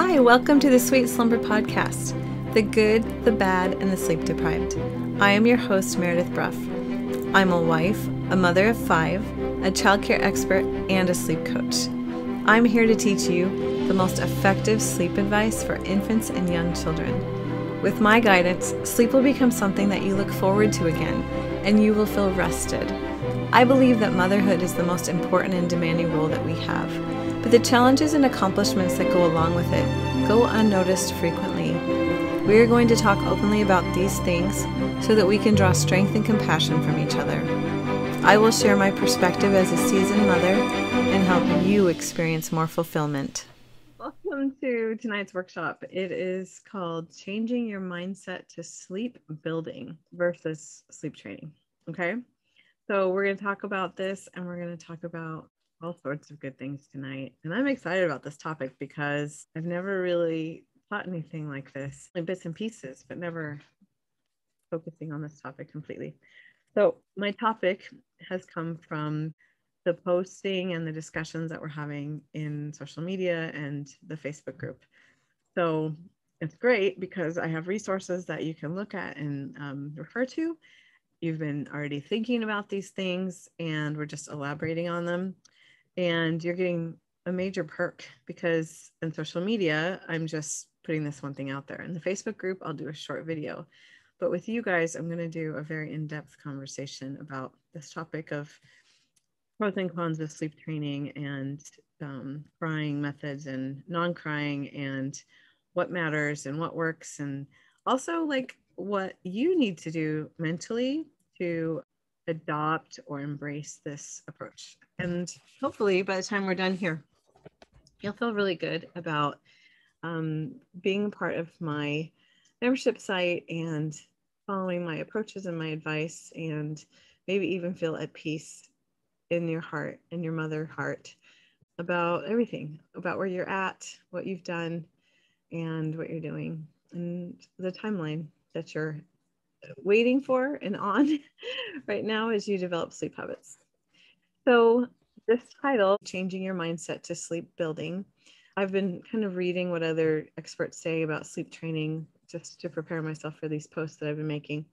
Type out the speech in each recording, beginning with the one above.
Hi, welcome to the Sweet Slumber Podcast the good, the bad, and the sleep deprived. I am your host, Meredith Brough. I'm a wife, a mother of five, a childcare expert, and a sleep coach. I'm here to teach you the most effective sleep advice for infants and young children. With my guidance, sleep will become something that you look forward to again, and you will feel rested. I believe that motherhood is the most important and demanding role that we have but the challenges and accomplishments that go along with it go unnoticed frequently. We are going to talk openly about these things so that we can draw strength and compassion from each other. I will share my perspective as a seasoned mother and help you experience more fulfillment. Welcome to tonight's workshop. It is called Changing Your Mindset to Sleep Building versus Sleep Training. Okay. So, we're going to talk about this and we're going to talk about all sorts of good things tonight. And I'm excited about this topic because I've never really taught anything like this in bits and pieces, but never focusing on this topic completely. So, my topic has come from the posting and the discussions that we're having in social media and the Facebook group. So, it's great because I have resources that you can look at and um, refer to. You've been already thinking about these things, and we're just elaborating on them and you're getting a major perk because in social media, I'm just putting this one thing out there. In the Facebook group, I'll do a short video. But with you guys, I'm going to do a very in depth conversation about this topic of pros and cons of sleep training and um, crying methods and non crying and what matters and what works. And also, like, what you need to do mentally to adopt or embrace this approach. And hopefully, by the time we're done here, you'll feel really good about um, being part of my membership site and following my approaches and my advice, and maybe even feel at peace in your heart, in your mother heart, about everything about where you're at, what you've done, and what you're doing, and the timeline that you're waiting for and on right now as you develop sleep habits. So, this title, Changing Your Mindset to Sleep Building, I've been kind of reading what other experts say about sleep training just to prepare myself for these posts that I've been making.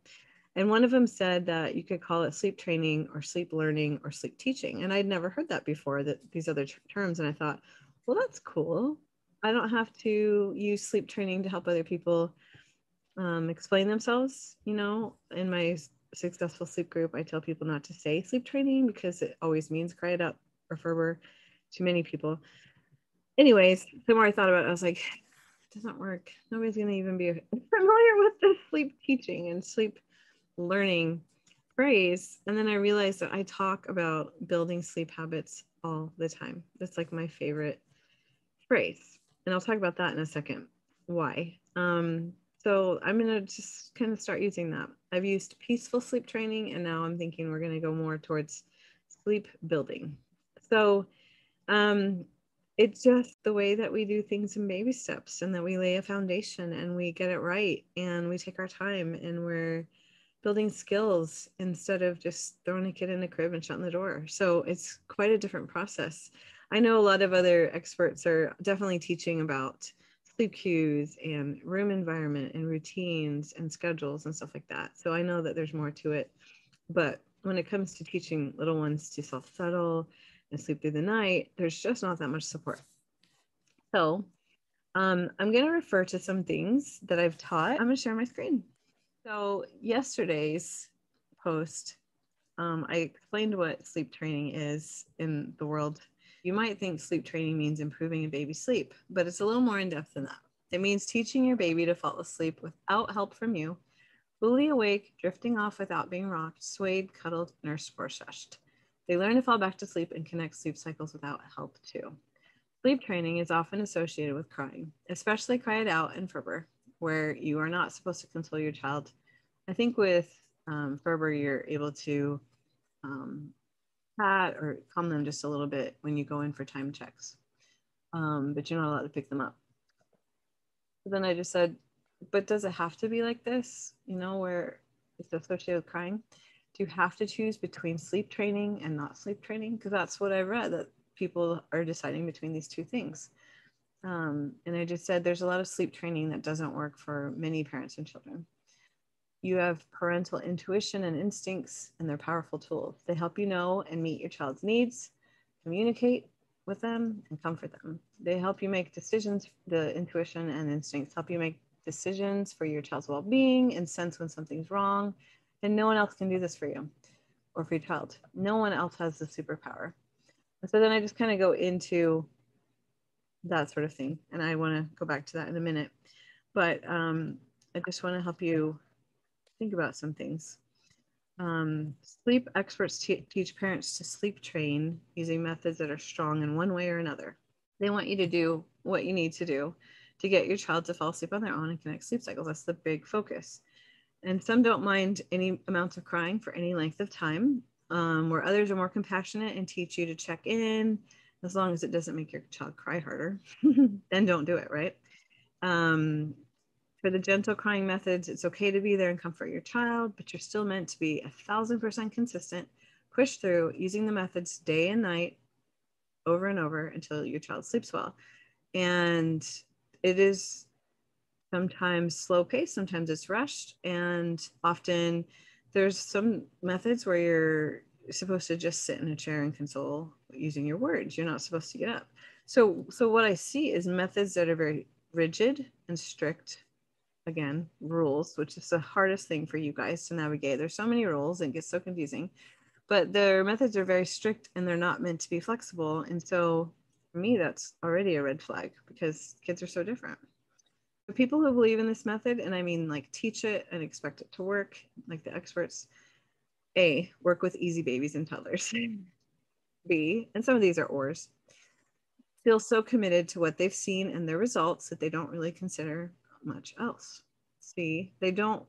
And one of them said that you could call it sleep training or sleep learning or sleep teaching. And I'd never heard that before, that these other terms. And I thought, well, that's cool. I don't have to use sleep training to help other people um, explain themselves. You know, in my successful sleep group, I tell people not to say sleep training because it always means cry it up or Ferber to many people. Anyways, the more I thought about it, I was like, it doesn't work. Nobody's going to even be familiar with the sleep teaching and sleep learning phrase. And then I realized that I talk about building sleep habits all the time. That's like my favorite phrase. And I'll talk about that in a second. Why? Um, so I'm going to just kind of start using that. I've used peaceful sleep training, and now I'm thinking we're going to go more towards sleep building. So um, it's just the way that we do things in baby steps and that we lay a foundation and we get it right and we take our time and we're building skills instead of just throwing a kid in a crib and shutting the door. So it's quite a different process. I know a lot of other experts are definitely teaching about sleep cues and room environment and routines and schedules and stuff like that. So I know that there's more to it. But when it comes to teaching little ones to self settle and sleep through the night, there's just not that much support. So um, I'm going to refer to some things that I've taught. I'm going to share my screen. So yesterday's post, um, I explained what sleep training is in the world you might think sleep training means improving a baby's sleep, but it's a little more in depth than that. It means teaching your baby to fall asleep without help from you, fully awake, drifting off without being rocked, swayed, cuddled, nursed, or shushed. They learn to fall back to sleep and connect sleep cycles without help too. Sleep training is often associated with crying, especially cry it out and Ferber, where you are not supposed to console your child. I think with um, Ferber, you're able to um, or calm them just a little bit when you go in for time checks. Um, but you're not allowed to pick them up. But then I just said, but does it have to be like this? You know, where it's associated with crying? Do you have to choose between sleep training and not sleep training? Because that's what I read that people are deciding between these two things. Um, and I just said there's a lot of sleep training that doesn't work for many parents and children. You have parental intuition and instincts, and they're powerful tools. They help you know and meet your child's needs, communicate with them, and comfort them. They help you make decisions. The intuition and instincts help you make decisions for your child's well being and sense when something's wrong. And no one else can do this for you or for your child. No one else has the superpower. And so then I just kind of go into that sort of thing. And I want to go back to that in a minute. But um, I just want to help you think about some things. Um, sleep experts teach parents to sleep train using methods that are strong in one way or another. They want you to do what you need to do to get your child to fall asleep on their own and connect sleep cycles. That's the big focus. And some don't mind any amounts of crying for any length of time, um, where others are more compassionate and teach you to check in as long as it doesn't make your child cry harder. then don't do it, right? Um, for the gentle crying methods, it's okay to be there and comfort your child, but you're still meant to be a thousand percent consistent, push through using the methods day and night over and over until your child sleeps well. And it is sometimes slow paced, sometimes it's rushed, and often there's some methods where you're supposed to just sit in a chair and console using your words. You're not supposed to get up. So so what I see is methods that are very rigid and strict again rules which is the hardest thing for you guys to navigate. There's so many rules and it gets so confusing but their methods are very strict and they're not meant to be flexible and so for me that's already a red flag because kids are so different. The people who believe in this method and i mean like teach it and expect it to work like the experts a work with easy babies and toddlers. Mm. B and some of these are ors feel so committed to what they've seen and their results that they don't really consider much else. See, they don't,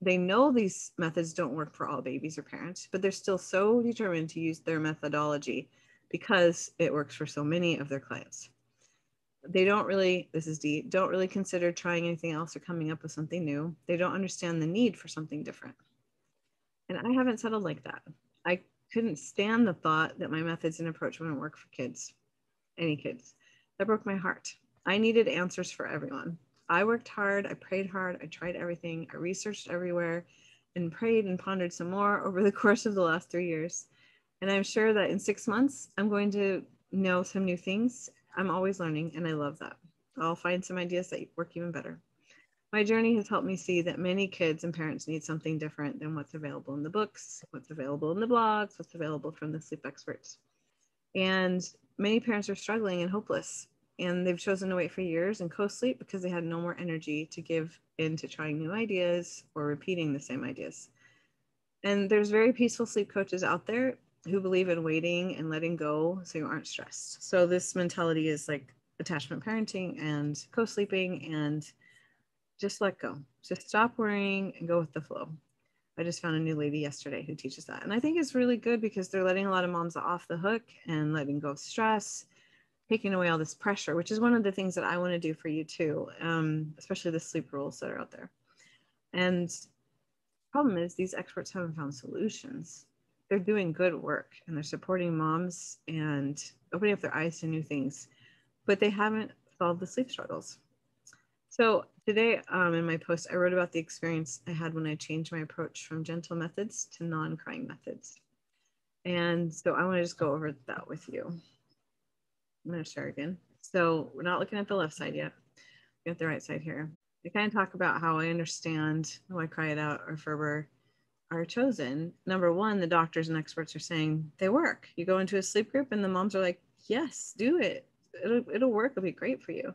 they know these methods don't work for all babies or parents, but they're still so determined to use their methodology because it works for so many of their clients. They don't really, this is deep, don't really consider trying anything else or coming up with something new. They don't understand the need for something different. And I haven't settled like that. I couldn't stand the thought that my methods and approach wouldn't work for kids, any kids. That broke my heart. I needed answers for everyone. I worked hard, I prayed hard, I tried everything, I researched everywhere and prayed and pondered some more over the course of the last three years. And I'm sure that in six months, I'm going to know some new things. I'm always learning, and I love that. I'll find some ideas that work even better. My journey has helped me see that many kids and parents need something different than what's available in the books, what's available in the blogs, what's available from the sleep experts. And many parents are struggling and hopeless and they've chosen to wait for years and co-sleep because they had no more energy to give into trying new ideas or repeating the same ideas. And there's very peaceful sleep coaches out there who believe in waiting and letting go so you aren't stressed. So this mentality is like attachment parenting and co-sleeping and just let go. Just stop worrying and go with the flow. I just found a new lady yesterday who teaches that. And I think it's really good because they're letting a lot of moms off the hook and letting go of stress taking away all this pressure, which is one of the things that I want to do for you too, um, especially the sleep rules that are out there. And the problem is these experts haven't found solutions. They're doing good work and they're supporting moms and opening up their eyes to new things, but they haven't solved the sleep struggles. So today um, in my post, I wrote about the experience I had when I changed my approach from gentle methods to non-crying methods. And so I want to just go over that with you. I'm going to share again. So we're not looking at the left side yet. We got the right side here. I kind of talk about how I understand why Cry It Out or Ferber are chosen. Number one, the doctors and experts are saying they work. You go into a sleep group and the moms are like, yes, do it. It'll, it'll work. It'll be great for you.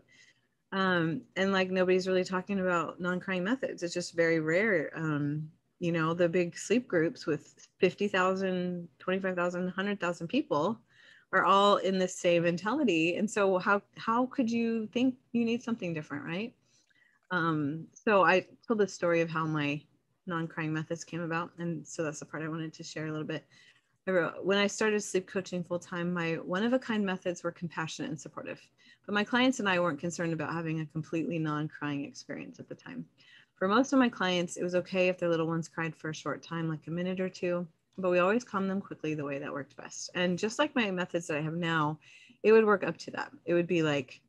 Um, and like nobody's really talking about non-crying methods. It's just very rare. Um, you know, the big sleep groups with 50,000, 25,000, 100,000 people are all in the same mentality. And so how how could you think you need something different right? Um, so i told the story of how my non-crying methods came about. And so that's the part i wanted to share a little bit. I wrote, when i started sleep coaching full-time my one-of-a-kind methods were compassionate and supportive. But my clients and i weren't concerned about having a completely non-crying experience at the time. For most of my clients it was okay if their little ones cried for a short time like a minute or two but we always calm them quickly the way that worked best. And just like my methods that I have now, it would work up to that. It would be like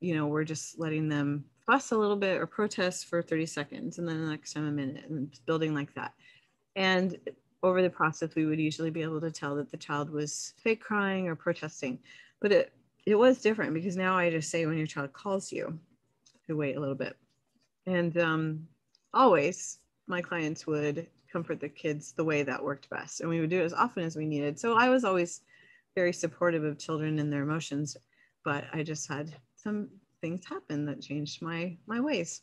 you know, we're just letting them fuss a little bit or protest for 30 seconds and then the next time a minute and building like that. And over the process, we would usually be able to tell that the child was fake crying or protesting. But it, it was different because now I just say when your child calls you to wait a little bit. And um, always my clients would comfort the kids the way that worked best. And we would do it as often as we needed. So I was always very supportive of children and their emotions, but I just had some things happen that changed my my ways.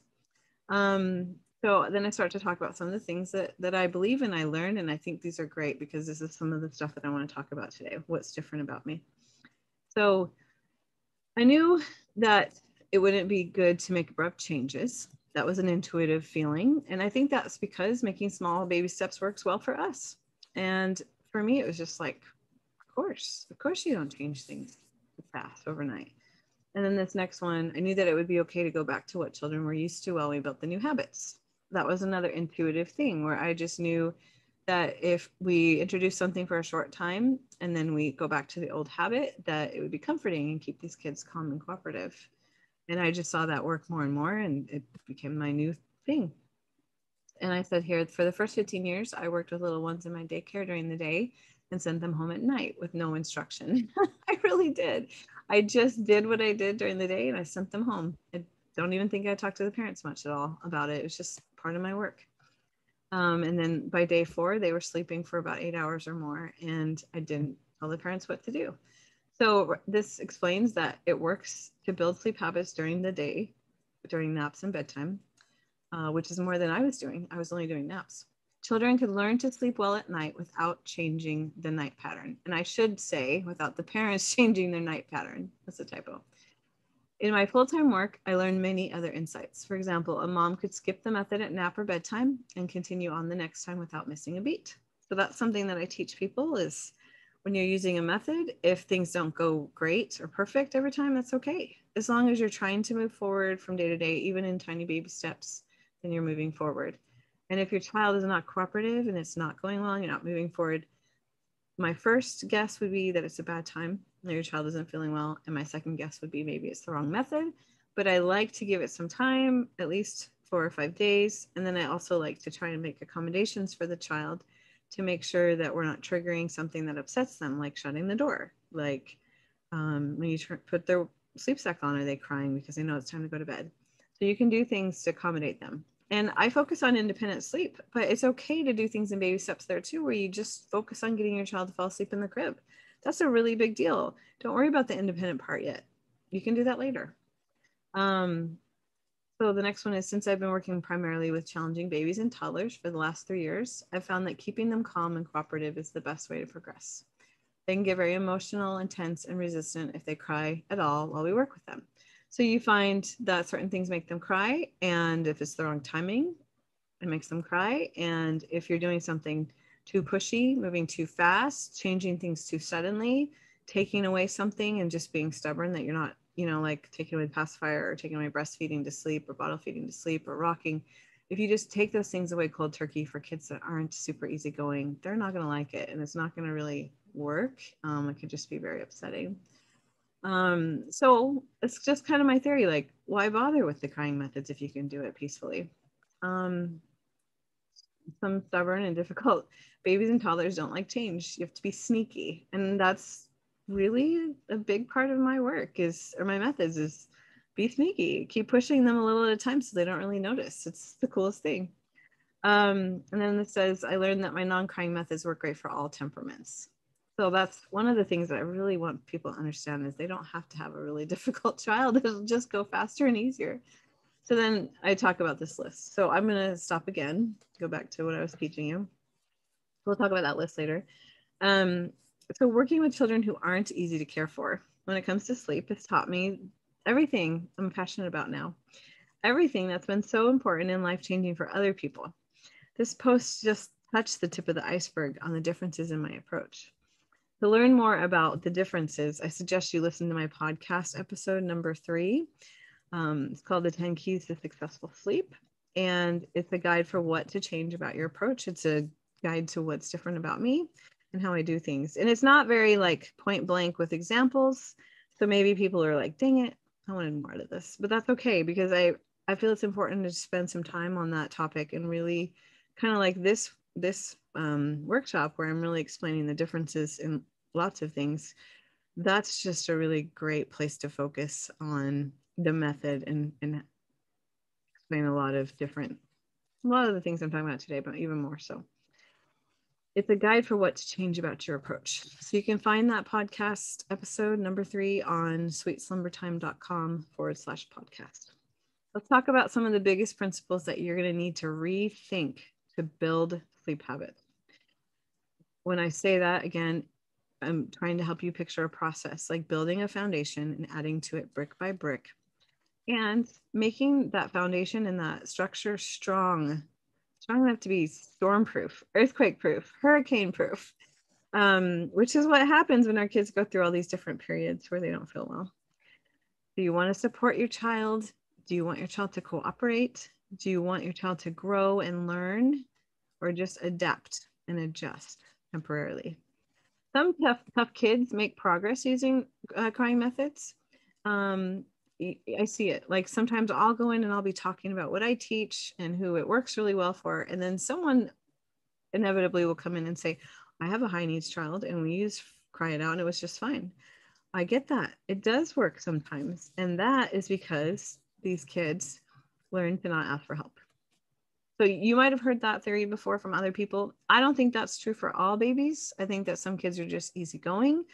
Um, so then I start to talk about some of the things that that I believe and I learned, and I think these are great because this is some of the stuff that I want to talk about today. What's different about me? So I knew that it wouldn't be good to make abrupt changes. That was an intuitive feeling, and I think that's because making small baby steps works well for us. And for me, it was just like of course, of course, you don't change things fast overnight. And then this next one, I knew that it would be okay to go back to what children were used to while we built the new habits. That was another intuitive thing where I just knew that if we introduce something for a short time and then we go back to the old habit, that it would be comforting and keep these kids calm and cooperative. And I just saw that work more and more, and it became my new thing. And I said here, for the first 15 years, I worked with little ones in my daycare during the day and sent them home at night with no instruction. I really did. I just did what I did during the day and I sent them home. I don't even think I talked to the parents much at all about it. It was just part of my work. Um, and then by day four, they were sleeping for about eight hours or more, and I didn't tell the parents what to do. So this explains that it works to build sleep habits during the day, during naps and bedtime, uh, which is more than I was doing. I was only doing naps. Children can learn to sleep well at night without changing the night pattern. And I should say, without the parents changing their night pattern. That's a typo. In my full time work, I learned many other insights. For example, a mom could skip the method at nap or bedtime and continue on the next time without missing a beat. So that's something that I teach people is when you're using a method, if things don't go great or perfect every time, that's okay. As long as you're trying to move forward from day to day, even in tiny baby steps, then you're moving forward. And if your child is not cooperative and it's not going well, you're not moving forward, my first guess would be that it's a bad time, that your child isn't feeling well. And my second guess would be maybe it's the wrong method. But I like to give it some time, at least four or five days. And then I also like to try and make accommodations for the child to make sure that we're not triggering something that upsets them, like shutting the door. Like um, when you tr- put their sleep sack on, are they crying because they know it's time to go to bed? So you can do things to accommodate them. And I focus on independent sleep, but it's okay to do things in baby steps there too, where you just focus on getting your child to fall asleep in the crib. That's a really big deal. Don't worry about the independent part yet. You can do that later. Um, so the next one is since I've been working primarily with challenging babies and toddlers for the last three years, I've found that keeping them calm and cooperative is the best way to progress. They can get very emotional, intense, and resistant if they cry at all while we work with them. So you find that certain things make them cry, and if it's the wrong timing, it makes them cry. And if you're doing something too pushy, moving too fast, changing things too suddenly, taking away something and just being stubborn that you're not, you know, like taking away pacifier or taking away breastfeeding to sleep or bottle feeding to sleep or rocking. If you just take those things away cold turkey for kids that aren't super easygoing, they're not going to like it and it's not going to really work. Um, it could just be very upsetting. Um, so it's just kind of my theory like, why bother with the crying methods if you can do it peacefully? Um, some stubborn and difficult babies and toddlers don't like change. You have to be sneaky. And that's really a big part of my work is, or my methods is be sneaky, keep pushing them a little at a time so they don't really notice. It's the coolest thing. Um, and then it says, I learned that my non crying methods work great for all temperaments so that's one of the things that I really want people to understand is they don't have to have a really difficult child. It'll just go faster and easier. So then I talk about this list. So I'm going to stop again, go back to what I was teaching you. We'll talk about that list later. Um, so working with children who aren't easy to care for when it comes to sleep has taught me everything I'm passionate about now. Everything that's been so important and life changing for other people. This post just touched the tip of the iceberg on the differences in my approach. To learn more about the differences, I suggest you listen to my podcast episode number three. Um, it's called The 10 Keys to Successful Sleep. And it's a guide for what to change about your approach. It's a guide to what's different about me and how I do things. And it's not very like point blank with examples. So maybe people are like, dang it, I wanted more of this, but that's okay because I I feel it's important to spend some time on that topic and really kind of like this this um, workshop where I'm really explaining the differences in lots of things. That's just a really great place to focus on the method and and explain a lot of different a lot of the things I'm talking about today, but even more so. It's a guide for what to change about your approach. So you can find that podcast episode number three on sweetslumbertime.com forward slash podcast. Let's talk about some of the biggest principles that you're going to need to rethink to build sleep habits. When I say that again, I'm trying to help you picture a process like building a foundation and adding to it brick by brick and making that foundation and that structure strong strong enough to be storm proof earthquake proof hurricane proof um, which is what happens when our kids go through all these different periods where they don't feel well. Do you want to support your child? Do you want your child to cooperate? Do you want your child to grow and learn or just adapt and adjust temporarily? Some tough, tough kids make progress using uh, crying methods. Um, I see it. Like sometimes I'll go in and I'll be talking about what I teach and who it works really well for. And then someone inevitably will come in and say, I have a high needs child and we use cry it out and it was just fine. I get that. It does work sometimes. And that is because these kids learn to not ask for help. So you might have heard that theory before from other people. I don't think that's true for all babies. I think that some kids are just easygoing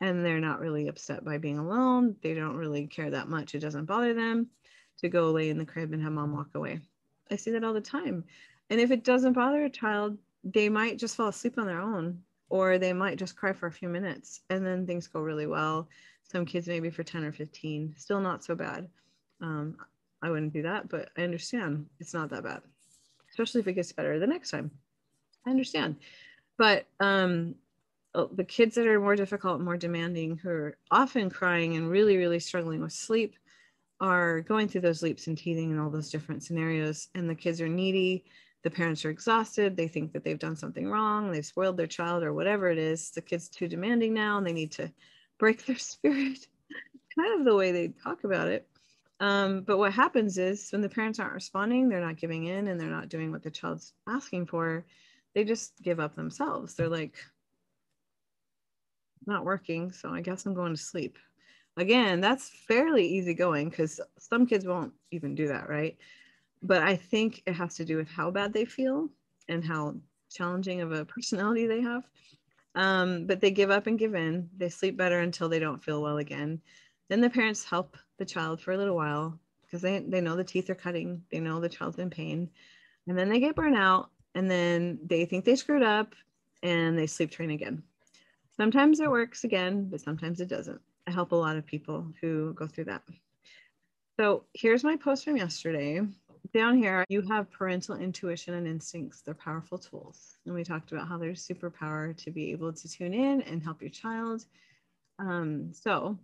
and they're not really upset by being alone. They don't really care that much. It doesn't bother them to go lay in the crib and have mom walk away. I see that all the time. And if it doesn't bother a child, they might just fall asleep on their own or they might just cry for a few minutes and then things go really well. Some kids maybe for 10 or 15, still not so bad. Um, I wouldn't do that, but I understand it's not that bad, especially if it gets better the next time. I understand. But um, the kids that are more difficult, more demanding, who are often crying and really, really struggling with sleep, are going through those leaps and teething and all those different scenarios. And the kids are needy. The parents are exhausted. They think that they've done something wrong. They've spoiled their child or whatever it is. The kid's too demanding now and they need to break their spirit. kind of the way they talk about it. Um, but what happens is when the parents aren't responding, they're not giving in and they're not doing what the child's asking for, they just give up themselves. They're like, not working, so I guess I'm going to sleep. Again, that's fairly easy going because some kids won't even do that, right? But I think it has to do with how bad they feel and how challenging of a personality they have. Um, but they give up and give in. They sleep better until they don't feel well again. Then the parents help the child for a little while because they, they know the teeth are cutting, they know the child's in pain. And then they get burnt out and then they think they screwed up and they sleep train again. Sometimes it works again, but sometimes it doesn't. I help a lot of people who go through that. So here's my post from yesterday. Down here, you have parental intuition and instincts. They're powerful tools. And we talked about how there's superpower to be able to tune in and help your child. Um, so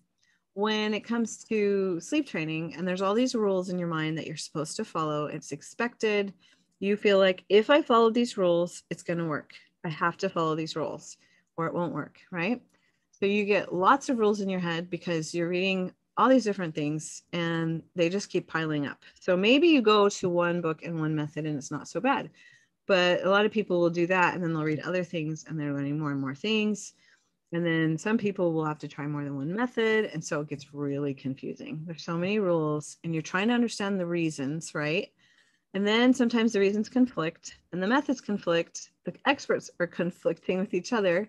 when it comes to sleep training, and there's all these rules in your mind that you're supposed to follow, it's expected. You feel like if I follow these rules, it's going to work. I have to follow these rules or it won't work, right? So you get lots of rules in your head because you're reading all these different things and they just keep piling up. So maybe you go to one book and one method and it's not so bad. But a lot of people will do that and then they'll read other things and they're learning more and more things. And then some people will have to try more than one method. And so it gets really confusing. There's so many rules and you're trying to understand the reasons, right? And then sometimes the reasons conflict and the methods conflict. The experts are conflicting with each other.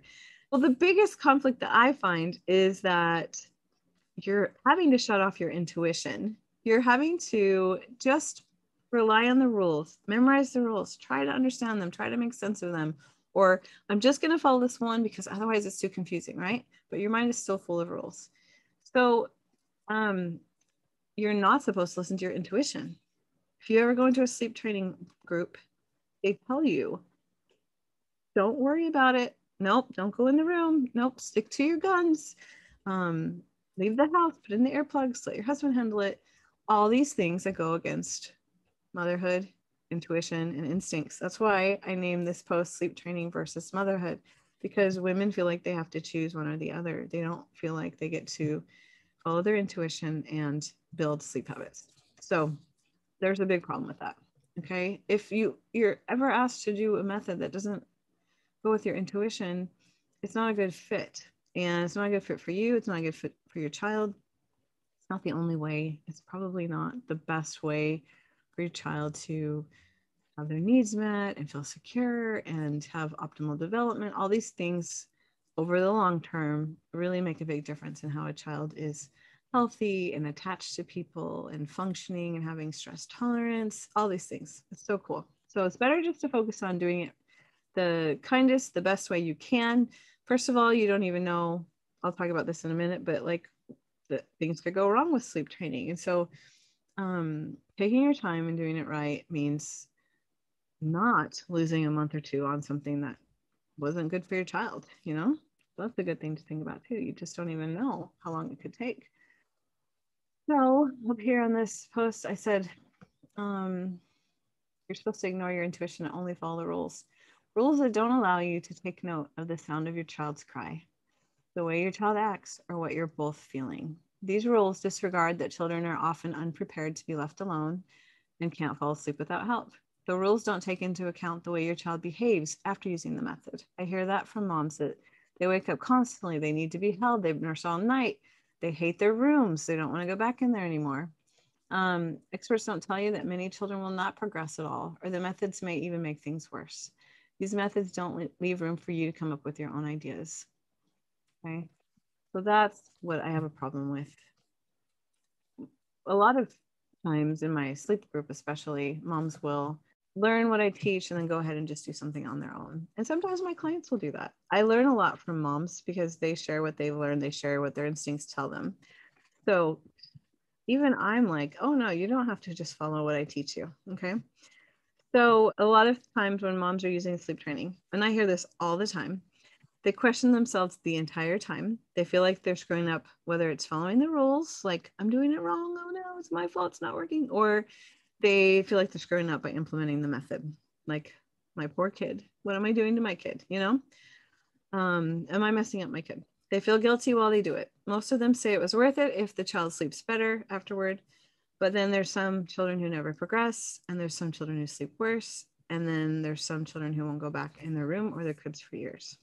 Well, the biggest conflict that I find is that you're having to shut off your intuition. You're having to just rely on the rules, memorize the rules, try to understand them, try to make sense of them. Or I'm just going to follow this one because otherwise it's too confusing, right? But your mind is still full of rules. So um, you're not supposed to listen to your intuition if you ever go into a sleep training group, they tell you, don't worry about it. Nope, don't go in the room. Nope, stick to your guns. Um, leave the house, put in the earplugs, let your husband handle it. All these things that go against motherhood, intuition, and instincts. That's why I named this post sleep training versus motherhood, because women feel like they have to choose one or the other. They don't feel like they get to follow their intuition and build sleep habits. So there's a big problem with that. Okay. If you you're ever asked to do a method that doesn't go with your intuition, it's not a good fit. And it's not a good fit for you. It's not a good fit for your child. It's not the only way. It's probably not the best way for your child to have their needs met and feel secure and have optimal development. All these things over the long term really make a big difference in how a child is healthy and attached to people and functioning and having stress tolerance, all these things. It's so cool. So it's better just to focus on doing it the kindest, the best way you can. First of all, you don't even know, I'll talk about this in a minute, but like the things could go wrong with sleep training. And so um, taking your time and doing it right means not losing a month or two on something that wasn't good for your child, you know? That's a good thing to think about too. You just don't even know how long it could take. So up here on this post, I said, um, you're supposed to ignore your intuition and only follow the rules. Rules that don't allow you to take note of the sound of your child's cry, the way your child acts, or what you're both feeling. These rules disregard that children are often unprepared to be left alone and can't fall asleep without help. The rules don't take into account the way your child behaves after using the method. I hear that from moms that they wake up constantly, they need to be held, they've nursed all night, they hate their rooms, they don't want to go back in there anymore. Um, experts don't tell you that many children will not progress at all, or the methods may even make things worse. These methods don't leave room for you to come up with your own ideas. Okay, so that's what I have a problem with. A lot of times in my sleep group, especially, moms will learn what I teach and then go ahead and just do something on their own. And sometimes my clients will do that. I learn a lot from moms because they share what they've learned, they share what their instincts tell them. So even I'm like, oh no, you don't have to just follow what I teach you. Okay. So a lot of times when moms are using sleep training, and I hear this all the time, they question themselves the entire time. They feel like they're screwing up, whether it's following the rules, like I'm doing it wrong. Oh no, it's my fault. It's not working. Or they feel like they're screwing up by implementing the method. Like my poor kid, what am I doing to my kid? You know, um, am I messing up my kid? They feel guilty while they do it. Most of them say it was worth it if the child sleeps better afterward. But then there's some children who never progress, and there's some children who sleep worse, and then there's some children who won't go back in their room or their cribs for years.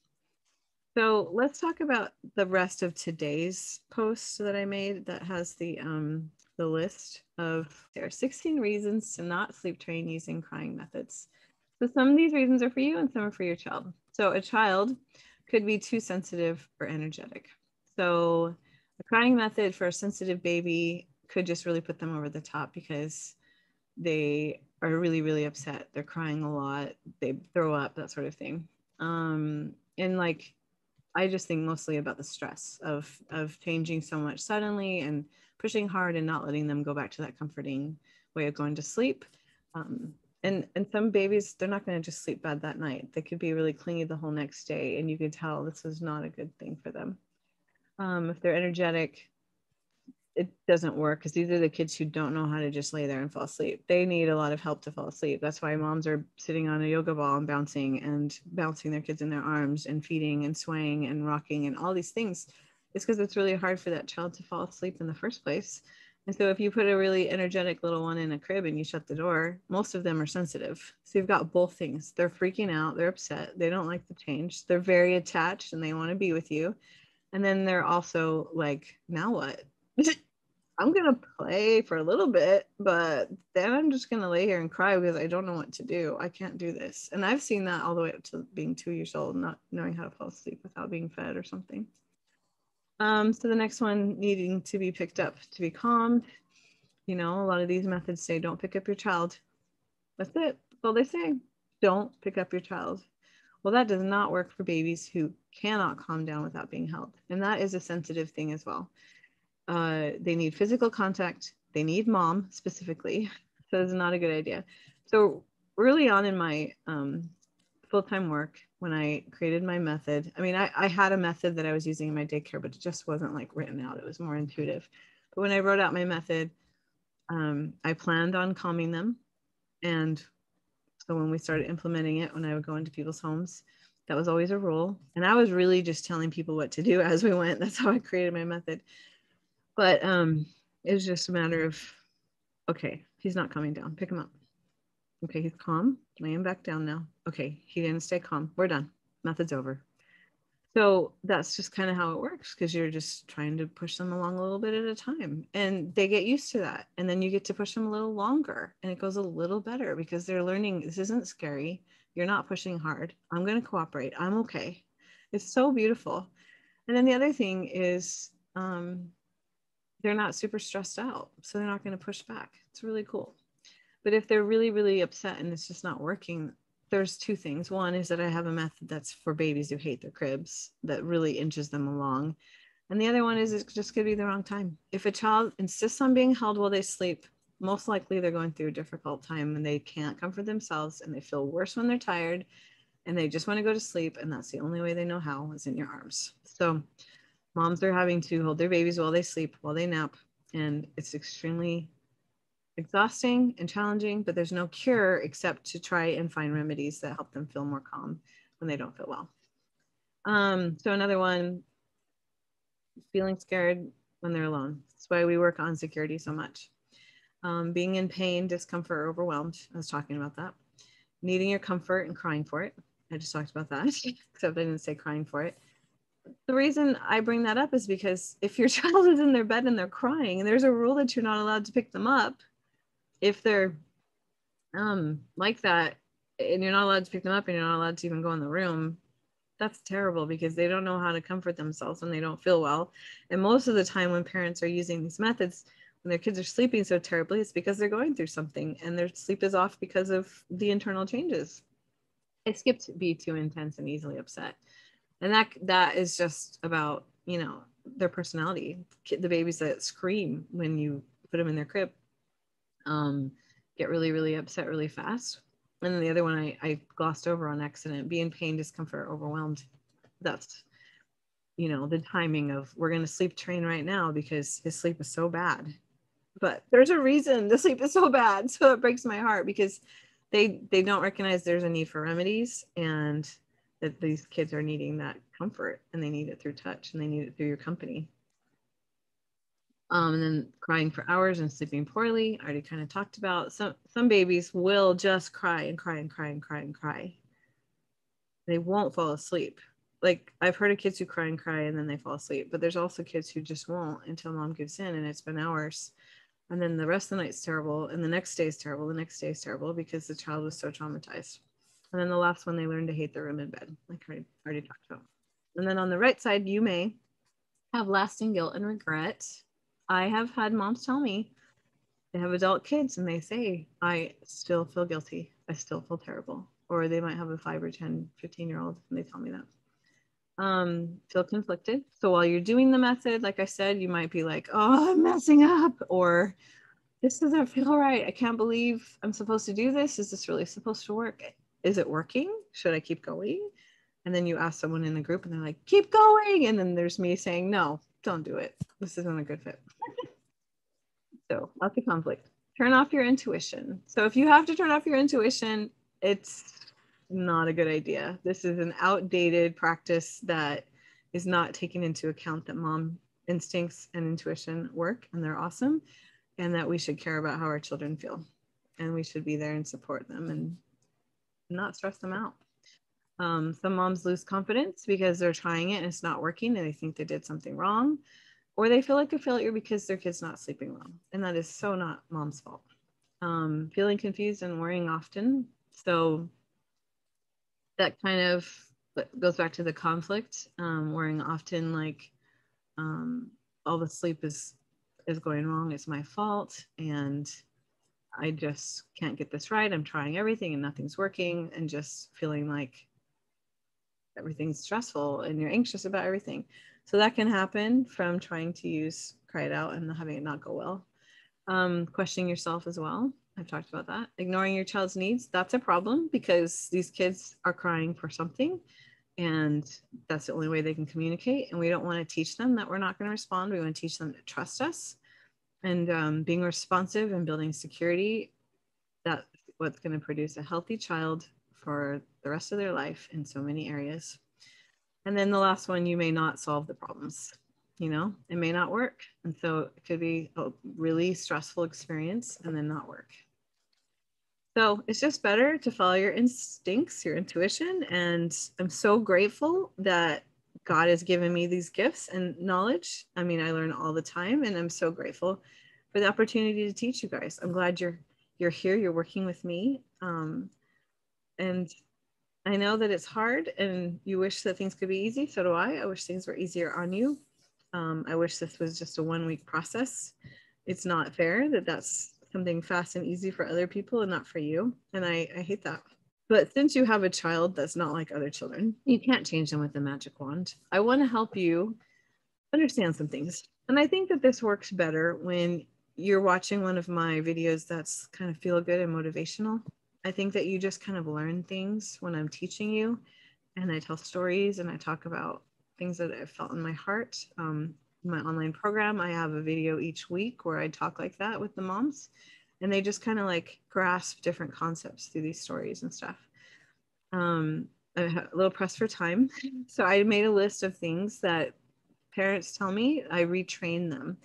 So let's talk about the rest of today's post that I made that has the um, the list of there are 16 reasons to not sleep train using crying methods. So some of these reasons are for you and some are for your child. So a child could be too sensitive or energetic. So a crying method for a sensitive baby could just really put them over the top because they are really, really upset. They're crying a lot. They throw up, that sort of thing. Um, and like, I just think mostly about the stress of of changing so much suddenly and pushing hard and not letting them go back to that comforting way of going to sleep. Um, and and some babies, they're not going to just sleep bad that night. They could be really clingy the whole next day, and you can tell this is not a good thing for them. Um, if they're energetic, it doesn't work because these are the kids who don't know how to just lay there and fall asleep. They need a lot of help to fall asleep. That's why moms are sitting on a yoga ball and bouncing and bouncing their kids in their arms and feeding and swaying and rocking and all these things is because it's really hard for that child to fall asleep in the first place. And so if you put a really energetic little one in a crib and you shut the door, most of them are sensitive. So you've got both things. They're freaking out, they're upset, they don't like the change, they're very attached and they want to be with you. And then they're also like, now what? I'm gonna play for a little bit, but then I'm just gonna lay here and cry because I don't know what to do. I can't do this. And I've seen that all the way up to being two years old, not knowing how to fall asleep without being fed or something. Um, so the next one needing to be picked up to be calmed. You know, a lot of these methods say don't pick up your child. That's it. That's all they say. Don't pick up your child. Well, that does not work for babies who cannot calm down without being held. And that is a sensitive thing as well. Uh, they need physical contact. They need mom specifically. So it's not a good idea. So early on in my um, full-time work, when I created my method. I mean, I, I had a method that I was using in my daycare, but it just wasn't like written out. It was more intuitive. But when I wrote out my method, um, I planned on calming them. And so when we started implementing it, when I would go into people's homes, that was always a rule. And I was really just telling people what to do as we went. That's how I created my method. But um, it was just a matter of, okay, he's not coming down. Pick him up. Okay, he's calm. Lay him back down now. Okay, he didn't stay calm. We're done. Method's over. So that's just kind of how it works because you're just trying to push them along a little bit at a time and they get used to that. And then you get to push them a little longer and it goes a little better because they're learning this isn't scary. You're not pushing hard. I'm going to cooperate. I'm okay. It's so beautiful. And then the other thing is um, they're not super stressed out. So they're not going to push back. It's really cool. But if they're really, really upset and it's just not working, there's two things. One is that I have a method that's for babies who hate their cribs that really inches them along. And the other one is it's just to be the wrong time. If a child insists on being held while they sleep, most likely they're going through a difficult time and they can't comfort themselves and they feel worse when they're tired and they just want to go to sleep. And that's the only way they know how is in your arms. So moms are having to hold their babies while they sleep, while they nap. And it's extremely exhausting and challenging, but there's no cure except to try and find remedies that help them feel more calm when they don't feel well. Um, so another one, feeling scared when they're alone. That's why we work on security so much. Um, being in pain, discomfort, overwhelmed. I was talking about that. Needing your comfort and crying for it. I just talked about that, except I didn't say crying for it. The reason I bring that up is because if your child is in their bed and they're crying, and there's a rule that you're not allowed to pick them up, if they're um like that and you're not allowed to pick them up and you're not allowed to even go in the room that's terrible because they don't know how to comfort themselves when they don't feel well. And most of the time when parents are using these methods when their kids are sleeping so terribly it's because they're going through something and their sleep is off because of the internal changes. I skipped be too intense and easily upset. And that that is just about you know their personality. The babies that scream when you put them in their crib um, get really, really upset really fast. And then the other one I, I glossed over on accident, be in pain, discomfort, overwhelmed. That's, you know, the timing of we're going to sleep train right now because his sleep is so bad. But there's a reason the sleep is so bad. So it breaks my heart because they they don't recognize there's a need for remedies and that these kids are needing that comfort and they need it through touch and they need it through your company um, and then crying for hours and sleeping poorly. I already kind of talked about some some babies will just cry and cry and cry and cry and cry. They won't fall asleep. Like I've heard of kids who cry and cry and then they fall asleep, but there's also kids who just won't until mom gives in and it's been hours. And then the rest of the night's terrible, and the next day is terrible. The next day is terrible because the child was so traumatized. And then the last one, they learn to hate their room and bed, like I already talked about. And then on the right side, you may have lasting guilt and regret I have had moms tell me they have adult kids and they say, I still feel guilty. I still feel terrible. Or they might have a five or 10, 15 year old and they tell me that. Um, feel conflicted. So while you're doing the method, like I said, you might be like, oh, I'm messing up, or this doesn't feel right. I can't believe I'm supposed to do this. Is this really supposed to work? Is it working? Should I keep going? And then you ask someone in the group and they're like, keep going. And then there's me saying, no, don't do it. This isn't a good fit. so lots of conflict. Turn off your intuition. So if you have to turn off your intuition, it's not a good idea. This is an outdated practice that is not taking into account that mom instincts and intuition work and they're awesome and that we should care about how our children feel and we should be there and support them and not stress them out. Um, some moms lose confidence because they're trying it and it's not working and they think they did something wrong, or they feel like a failure because their kid's not sleeping well. And that is so not mom's fault. Um, feeling confused and worrying often. So that kind of goes back to the conflict, um, worrying often like um, all the sleep is is going wrong. It's my fault. And I just can't get this right. I'm trying everything and nothing's working, and just feeling like everything's stressful and you're anxious about everything. So that can happen from trying to use cry it out and having it not go well. Um, questioning yourself as well. I've talked about that. Ignoring your child's needs, that's a problem because these kids are crying for something and that's the only way they can communicate. And we don't want to teach them that we're not going to respond. We want to teach them to trust us and um, being responsive and building security. That's what's going to produce a healthy child for the rest of their life in so many areas. And then the last one, you may not solve the problems. you know, it may not work. And so it could be a really stressful experience and then not work. So it's just better to follow your instincts, your intuition. And I'm so grateful that God has given me these gifts and knowledge. I mean, I learn all the time and I'm so grateful for the opportunity to teach you guys. I'm glad you're you're here, you're working with me. Um, and I know that it's hard and you wish that things could be easy. So do I. I wish things were easier on you. Um, I wish this was just a one week process. It's not fair that that's something fast and easy for other people and not for you. And I, I hate that. But since you have a child that's not like other children, you can't change them with a magic wand. I want to help you understand some things. And I think that this works better when you're watching one of my videos that's kind of feel good and motivational. I think that you just kind of learn things when I'm teaching you and I tell stories and I talk about things that I felt in my heart. Um, my online program, I have a video each week where I talk like that with the moms and they just kind of like grasp different concepts through these stories and stuff. Um, I a little pressed for time. So I made a list of things that parents tell me, I retrain them.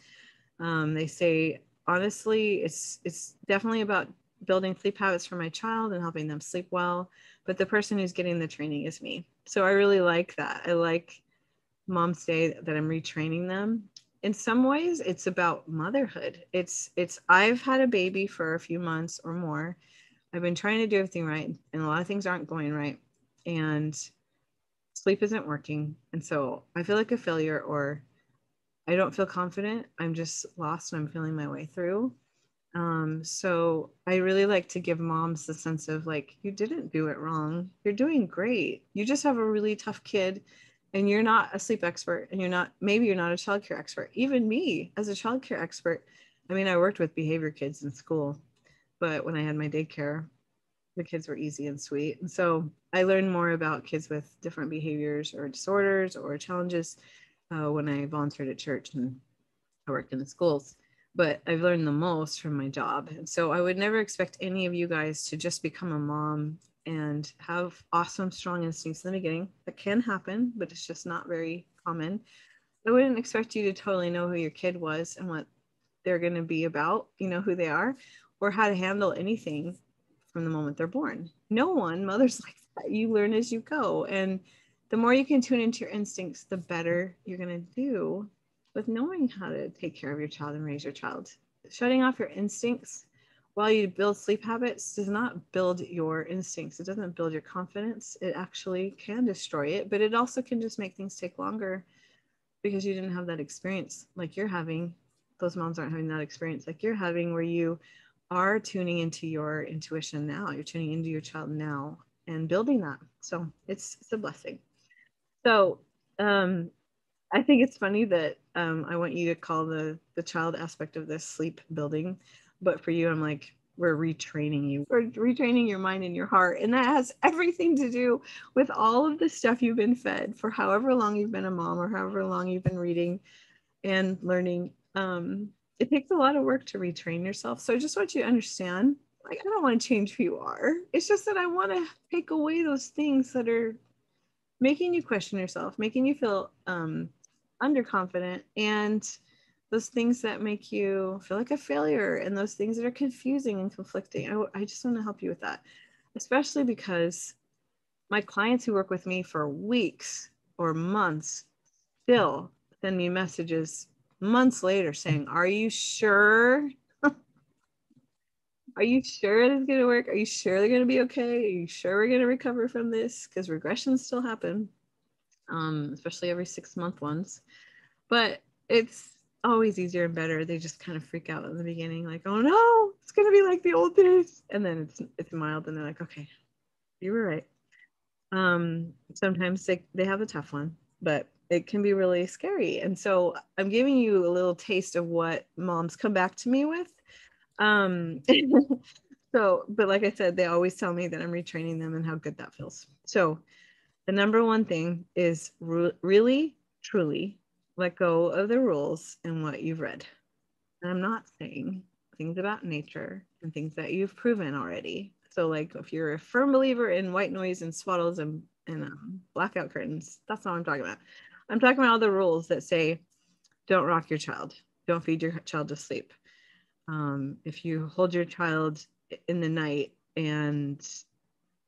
Um, they say, honestly, it's it's definitely about building sleep habits for my child and helping them sleep well. But the person who's getting the training is me. So I really like that. I like moms day that I'm retraining them. In some ways, it's about motherhood. It's it's I've had a baby for a few months or more. I've been trying to do everything right, and a lot of things aren't going right. And sleep isn't working. And so I feel like a failure or I don't feel confident. I'm just lost and I'm feeling my way through. Um, so I really like to give moms the sense of like, you didn't do it wrong. You're doing great. You just have a really tough kid and you're not a sleep expert and you're not, maybe you're not a childcare expert. Even me as a childcare expert, I mean, I worked with behavior kids in school, but when I had my daycare, the kids were easy and sweet. And so I learned more about kids with different behaviors or disorders or challenges uh, when I volunteered at church and I worked in the schools. But I've learned the most from my job. And so I would never expect any of you guys to just become a mom and have awesome, strong instincts in the beginning. That can happen, but it's just not very common. I wouldn't expect you to totally know who your kid was and what they're going to be about, you know, who they are, or how to handle anything from the moment they're born. No one, mothers like that. You learn as you go. And the more you can tune into your instincts, the better you're going to do with knowing how to take care of your child and raise your child. Shutting off your instincts while you build sleep habits does not build your instincts. It doesn't build your confidence. It actually can destroy it, but it also can just make things take longer because you didn't have that experience like you're having. Those moms aren't having that experience like you're having, where you are tuning into your intuition now. You're tuning into your child now and building that. So it's it's a blessing. So um, I think it's funny that um, I want you to call the the child aspect of this sleep building, but for you, I'm like we're retraining you. We're retraining your mind and your heart, and that has everything to do with all of the stuff you've been fed for however long you've been a mom or however long you've been reading and learning. Um, it takes a lot of work to retrain yourself. So I just want you to understand like I don't want to change who you are. It's just that I want to take away those things that are making you question yourself, making you feel um, underconfident, and those things that make you feel like a failure, and those things that are confusing and conflicting. I, I just want to help you with that, especially because my clients who work with me for weeks or months still send me messages months later saying, Are you sure are you sure this is going to work? Are you sure they're going to be okay? Are you sure we're going to recover from this? Because regressions still happen, um, especially every six month ones. But it's always easier and better. They just kind of freak out in the beginning, like, oh no, it's to be like the old days. And then it's, it's mild and they're like, okay, you were right. Um, sometimes they, they have a tough one, but it can be really scary. And so I'm giving you a little taste of what moms come back to me with um, so, but like I said, they always tell me that I'm retraining them and how good that feels. So, the number one thing is re- really, truly let go of the rules and what you've read. And I'm not saying things about nature and things that you've proven already. So, like if you're a firm believer in white noise and swaddles and, and um, blackout curtains, that's not what I'm talking about. I'm talking about all the rules that say don't rock your child. Don't feed your child to sleep. Um, if you hold your child in the night and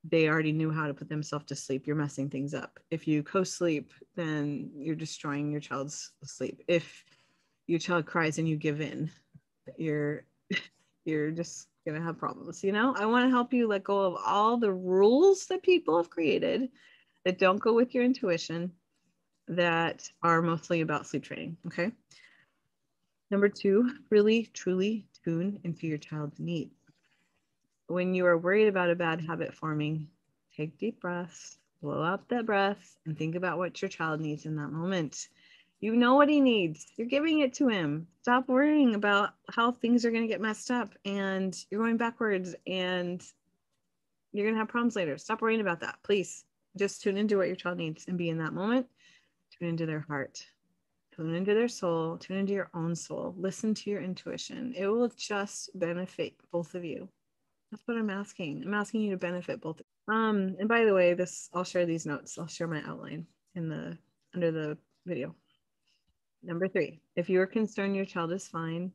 they already knew how to put themselves to sleep, you're messing things up. If you co sleep, then you're destroying your child's sleep. If your child cries and you give in, you're you're just gonna have problems. You know, I want to help you let go of all the rules that people have created that don't go with your intuition that are mostly about sleep training. Okay. Number two, really truly tune into your child's needs. When you are worried about a bad habit forming, take deep breaths, blow out that breath, and think about what your child needs in that moment. You know what he needs. You're giving it to him. Stop worrying about how things are going to get messed up and you're going backwards and you're going to have problems later. Stop worrying about that. Please just tune into what your child needs and be in that moment. Tune into their heart. Tune into their soul. Tune into your own soul. Listen to your intuition. It will just benefit both of you. That's what I'm asking. I'm asking you to benefit both. Um, and by the way, this I'll share these notes. I'll share my outline in the under the video. Number three, if you are concerned your child is fine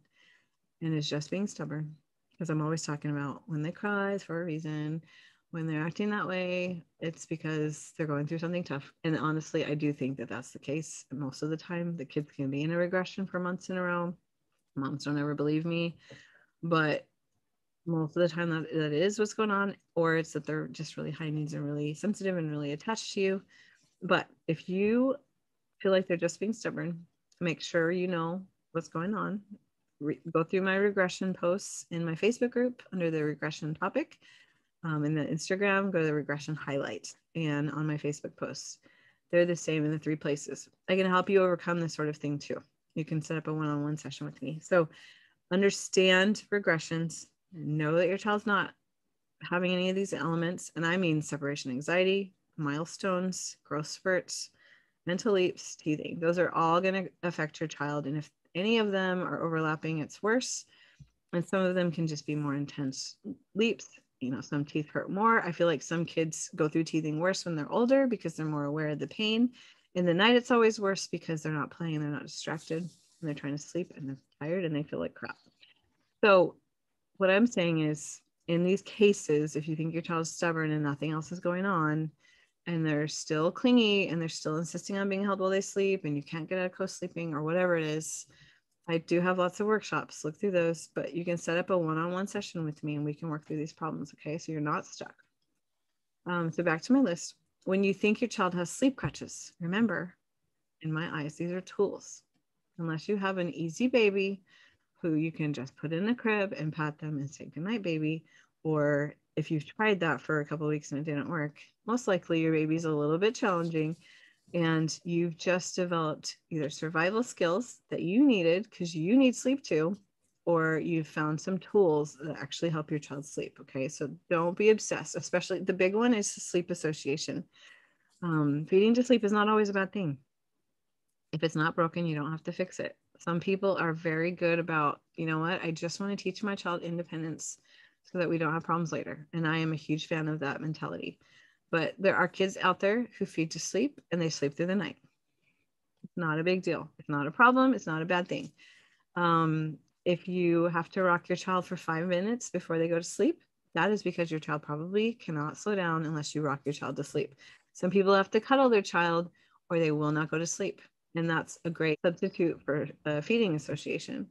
and is just being stubborn, because I'm always talking about when they cry for a reason, when they're acting that way, it's because they're going through something tough. And honestly, I do think that that's the case most of the time. The kids can be in a regression for months in a row. Moms don't ever believe me, but most of the time that, that is what's going on, or it's that they're just really high needs and really sensitive and really attached to you. But if you feel like they're just being stubborn, make sure you know what's going on. Re- go through my regression posts in my Facebook group under the regression topic. Um, in the Instagram, go to the regression highlight and on my Facebook posts. They're the same in the three places. I can help you overcome this sort of thing too. You can set up a one on one session with me. So understand regressions, know that your child's not having any of these elements. And I mean separation anxiety, milestones, growth spurts, mental leaps, teething. Those are all going to affect your child. And if any of them are overlapping, it's worse. And some of them can just be more intense leaps. You know, some teeth hurt more. I feel like some kids go through teething worse when they're older because they're more aware of the pain. In the night, it's always worse because they're not playing, they're not distracted, and they're trying to sleep and they're tired and they feel like crap. So, what I'm saying is, in these cases, if you think your child's stubborn and nothing else is going on, and they're still clingy and they're still insisting on being held while they sleep and you can't get out of co-sleeping or whatever it is i do have lots of workshops. Look through those but you can set up a one-on-one session with me and we can work through these problems okay? So you're not stuck. Um, so back to my list. When you think your child has sleep crutches remember in my eyes these are tools. Unless you have an easy baby who you can just put in a crib and pat them and say goodnight baby or if you've tried that for a couple weeks and it didn't work, most likely your baby's a little bit challenging and you've just developed either survival skills that you needed because you need sleep too, or you've found some tools that actually help your child sleep. Okay, so don't be obsessed, especially the big one is sleep association. Um, feeding to sleep is not always a bad thing. If it's not broken, you don't have to fix it. Some people are very good about, you know what, I just want to teach my child independence so that we don't have problems later. And I am a huge fan of that mentality. But there are kids out there who feed to sleep and they sleep through the night. It's not a big deal. It's not a problem. It's not a bad thing. Um, if you have to rock your child for five minutes before they go to sleep, that is because your child probably cannot slow down unless you rock your child to sleep. Some people have to cuddle their child or they will not go to sleep. And that's a great substitute for a feeding association.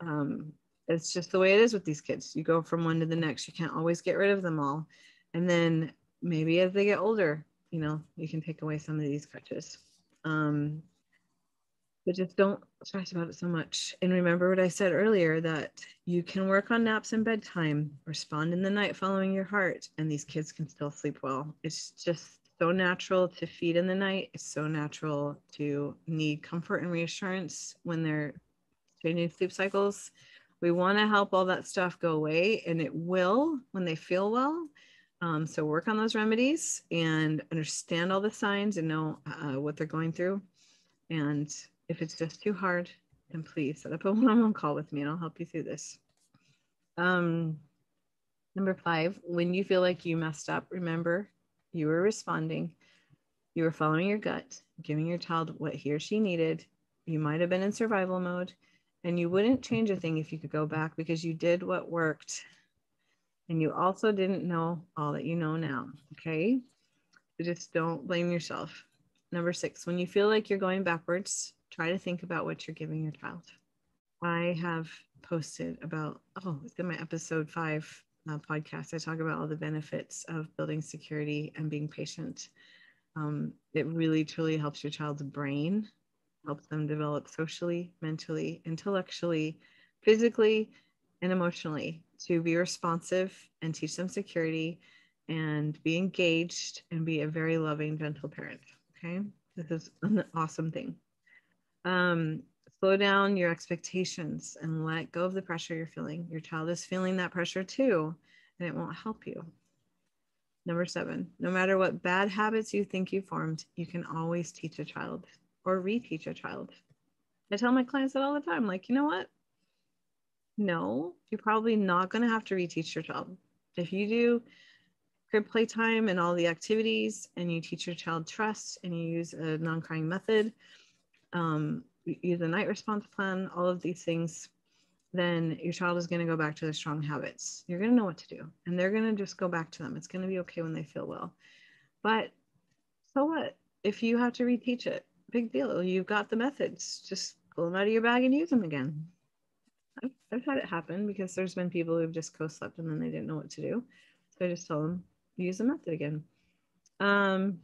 Um, it's just the way it is with these kids. You go from one to the next. You can't always get rid of them all. And then maybe as they get older, you know, you can take away some of these crutches. Um, but just don't stress about it so much. And remember what I said earlier that you can work on naps and bedtime, respond in the night following your heart, and these kids can still sleep well. It's just so natural to feed in the night. It's so natural to need comfort and reassurance when they're changing sleep cycles. We want to help all that stuff go away and it will when they feel well. Um, so work on those remedies and understand all the signs and know uh, what they're going through. And if it's just too hard then please set up a one-on-one call with me and i'll help you through this. Um, number five when you feel like you messed up remember you were responding you were following your gut giving your child what he or she needed You might have been in survival mode, and you wouldn't change a thing if you could go back because you did what worked. And you also didn't know all that you know now. Okay. So just don't blame yourself. Number six, when you feel like you're going backwards, try to think about what you're giving your child. I have posted about, oh, it's in my episode five uh, podcast. I talk about all the benefits of building security and being patient. Um, it really, truly helps your child's brain, helps them develop socially, mentally, intellectually, physically, and emotionally to be responsive and teach them security and be engaged and be a very loving, gentle parent. Okay. This is an awesome thing. Um, slow down your expectations and let go of the pressure you're feeling. Your child is feeling that pressure too, and it won't help you. Number seven, no matter what bad habits you think you formed, you can always teach a child or reteach a child. I tell my clients that all the time like, you know what? No, you're probably not going to have to reteach your child. If you do crib playtime and all the activities, and you teach your child trust and you use a non crying method, um, use a night response plan, all of these things, then your child is going to go back to their strong habits. You're going to know what to do, and they're going to just go back to them. It's going to be okay when they feel well. But so what? If you have to reteach it, big deal. You've got the methods. Just pull them out of your bag and use them again. I've, I've had it happen because there's been people who've just co-slept and then they didn't know what to do. So I just tell them, use the method again. Um,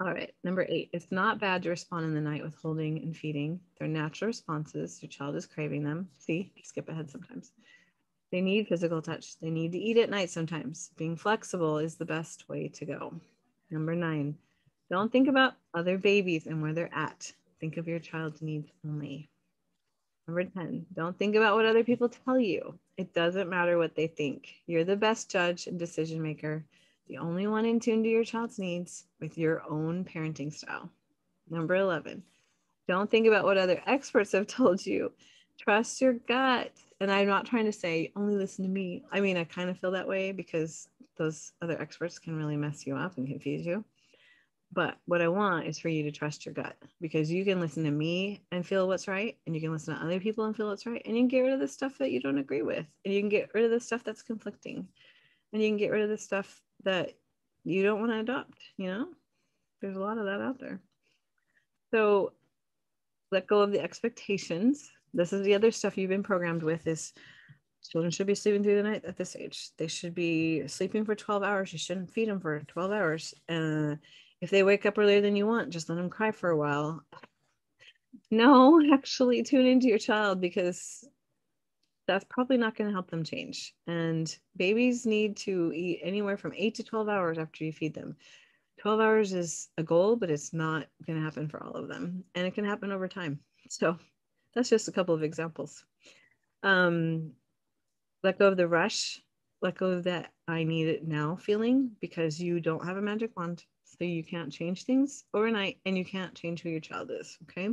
all right, number eight, it's not bad to respond in the night with holding and feeding. They're natural responses. Your child is craving them. See, skip ahead sometimes. They need physical touch. They need to eat at night sometimes. Being flexible is the best way to go. Number nine, don't think about other babies and where they're at. Think of your child's needs only. Number 10, don't think about what other people tell you. It doesn't matter what they think. You're the best judge and decision maker the only one in tune to your child's needs with your own parenting style. Number 11, don't think about what other experts have told you. Trust your gut. And I'm not trying to say only listen to me. I mean, I kind of feel that way because those other experts can really mess you up and confuse you. But what I want is for you to trust your gut because you can listen to me and feel what's right, and you can listen to other people and feel what's right, and you can get rid of the stuff that you don't agree with, and you can get rid of the stuff that's conflicting, and you can get rid of the stuff that you don't want to adopt, you know? There's a lot of that out there. So let go of the expectations. This is the other stuff you've been programmed with is children should be sleeping through the night at this age. They should be sleeping for 12 hours. You shouldn't feed them for 12 hours. Uh, if they wake up earlier than you want, just let them cry for a while. No, actually tune into your child because that's probably not going to help them change. And babies need to eat anywhere from eight to 12 hours after you feed them. 12 hours is a goal, but it's not going to happen for all of them. And it can happen over time. So that's just a couple of examples. Um, let go of the rush, let go of that I need it now feeling because you don't have a magic wand. So you can't change things overnight and you can't change who your child is. Okay.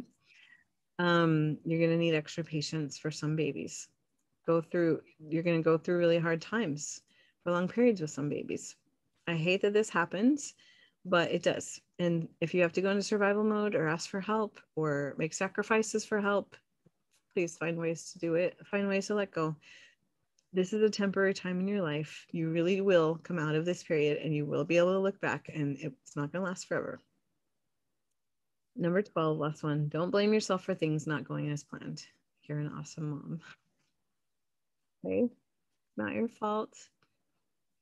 Um, you're going to need extra patience for some babies go through you're going to go through really hard times for long periods with some babies. I hate that this happens but it does. And if you have to go into survival mode or ask for help or make sacrifices for help please find ways to do it. Find ways to let go. This is a temporary time in your life. You really will come out of this period and you will be able to look back and it's not going to last forever. Number 12 last one. Don't blame yourself for things not going as planned. You're an awesome mom Okay. Not your fault.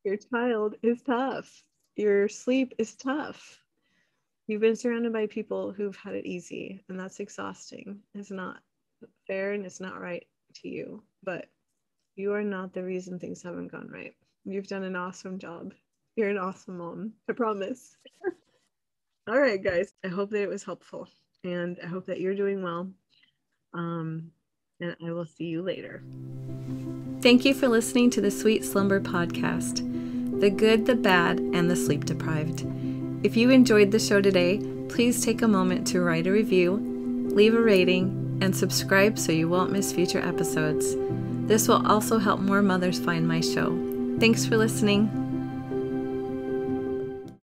Your child is tough. Your sleep is tough. You've been surrounded by people who've had it easy, and that's exhausting. It's not fair and it's not right to you, but you are not the reason things haven't gone right. You've done an awesome job. You're an awesome mom. I promise. All right, guys. I hope that it was helpful and I hope that you're doing well. Um, and I will see you later. Thank you for listening to the Sweet Slumber Podcast the good, the bad, and the sleep deprived. If you enjoyed the show today, please take a moment to write a review, leave a rating, and subscribe so you won't miss future episodes. This will also help more mothers find my show. Thanks for listening.